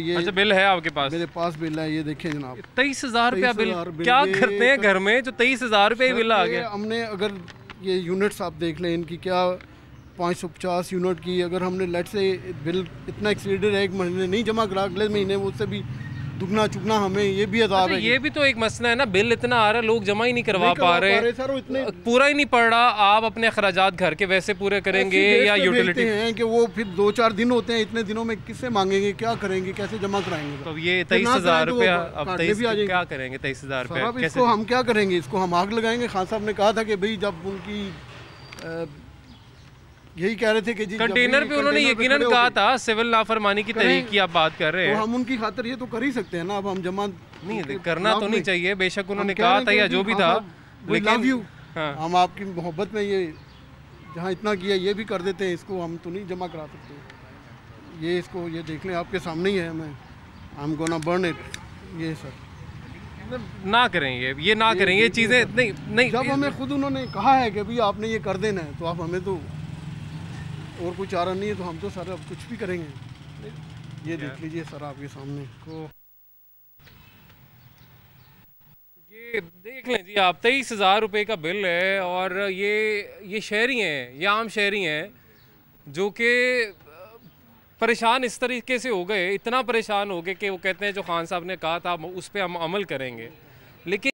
ये अच्छा बिल है आपके पास? मेरे पास बिल है ये देखिए जनाब। तेईस हज़ार रुपया बिल। क्या करते हैं घर में जो तेईस हज़ार रुपया बिल आ गया? हमने अगर ये यूनिट्स आप देख लें इनकी क्या 550 यूनिट की अगर हमने लेट से बिल इतना एक्सीडेड है एक महीने नहीं जमा करा अगले महीने वो उससे भी दुगना चुगना हमें ये भी अच्छा, है ये भी तो एक मसला है ना बिल इतना आ रहा है लोग जमा ही नहीं करवा पा रहे। रहे सर, इतने- पूरा ही नहीं पड़ रहा आप अपने अखराजात घर के वैसे पूरे करेंगे या यूटिलिटी हैं कि वो फिर दो चार दिन होते हैं इतने दिनों में किससे मांगेंगे क्या करेंगे कैसे जमा कराएँगे? तो ये तेईस हज़ार तो रुपया। क्या करेंगे तेईस हज़ार रुपया? इसको हम क्या करेंगे? इसको हम आग लगाएँगे? खान साहब ने कहा था कि भाई जब उनकी यही कह रहे थे कि जी कंटेनर पे उन्होंने यकीनन कहा था सिविल लाफरमानी की। तरीक की आप बात कर रहे हैं तो हम उनकी खातर ये तो कर ही सकते हैं ना अब हम जमा नहीं करना तो नहीं चाहिए बेशक हम उन्होंने कहा था या जो भी हाँ था love you। हाँ। हम आपकी मोहब्बत में ये जहाँ इतना किया ये भी कर देते हैं इसको हम तो नहीं जमा करा सकते ये इसको ये देख लें आपके सामने ही है मैं I am gonna burn it ये सर ना करें ये ये ना करें ये चीज़ें नहीं नहीं जब हमें खुद उन्होंने कहा है कि भाई आपने ये कर देना है तो आप हमें तो और कुछ चारा नहीं है तो हम तो सर अब कुछ भी करेंगे। ये देख लीजिए सर आपके सामने। को ये देख लें जी आप तेईस हज़ार रुपये का बिल है और ये ये शहरी हैं ये आम शहरी हैं जो कि परेशान इस तरीके से हो गए इतना परेशान हो गए कि वो कहते हैं जो खान साहब ने कहा था उस पर हम अमल करेंगे। लेकिन